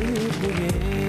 you bem.